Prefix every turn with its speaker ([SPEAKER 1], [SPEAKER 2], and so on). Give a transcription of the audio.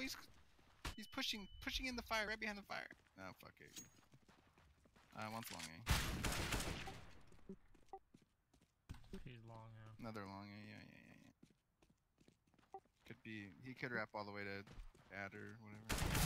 [SPEAKER 1] He's pushing, pushing in the fire, right behind the fire. Oh fuck it. Uh, one's long A.
[SPEAKER 2] He's long, A.
[SPEAKER 1] Another long A. Yeah, yeah, yeah, yeah. Could be. He could wrap all the way to adder, or whatever.